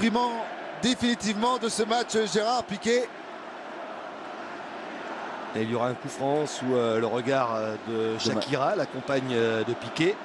déprimant définitivement de ce match Gérard Piquet. Il y aura un coup franc sous euh, le regard euh, de Shakira, la compagne euh, de Piquet.